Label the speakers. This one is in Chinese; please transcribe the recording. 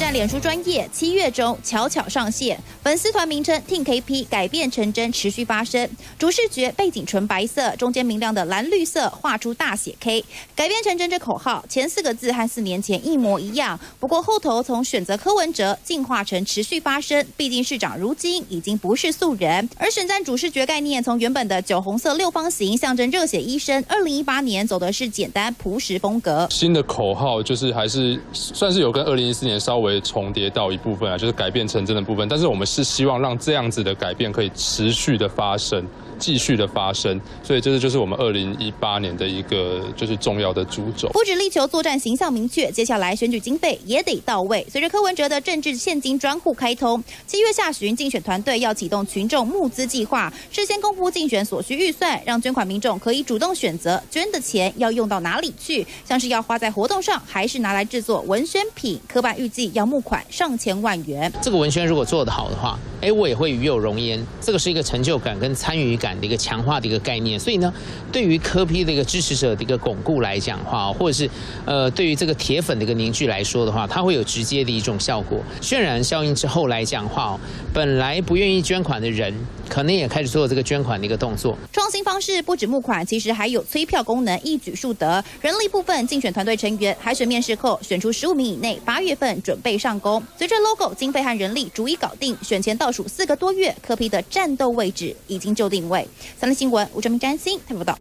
Speaker 1: 站脸书专业七月中巧巧上线，粉丝团名称 TKP 改变成真，持续发生。主视觉背景纯白色，中间明亮的蓝绿色画出大写 K，改变成真这口号前四个字和四年前一模一样，不过后头从选择柯文哲进化成持续发生，毕竟市长如今已经不是素人。而选战主视觉概念从原本的酒红色六方形象征热血医生，二零一八年走的是简单朴实风格。
Speaker 2: 新的口号就是还是算是有跟二零一四年稍微会重叠到一部分啊，就是改变成真的部分。但是我们是希望让这样子的改变可以持续的发生。继续的发生，所以这是就是我们二零一八年的一个就是重要的主轴。
Speaker 1: 不止力求作战形象明确，接下来选举经费也得到位。随着柯文哲的政治现金专户开通，七月下旬竞选团队要启动群众募资计划，事先公布竞选所需预算，让捐款民众可以主动选择捐的钱要用到哪里去，像是要花在活动上，还是拿来制作文宣品。科办预计要募款上千万元。
Speaker 3: 这个文宣如果做得好的话，哎，我也会与有容焉。这个是一个成就感跟参与感。的一个强化的一个概念，所以呢，对于科批的一个支持者的一个巩固来讲话，或者是呃，对于这个铁粉的一个凝聚来说的话，它会有直接的一种效果，渲染效应之后来讲话，本来不愿意捐款的人，可能也开始做这个捐款的一个动作。
Speaker 1: 创新方式不止募款，其实还有催票功能，一举数得。人力部分，竞选团队成员海选面试后选出十五名以内，八月份准备上工。随着 logo、经费和人力逐一搞定，选前倒数四个多月，科批的战斗位置已经就定位。三立新闻吴哲明、詹欣台报道。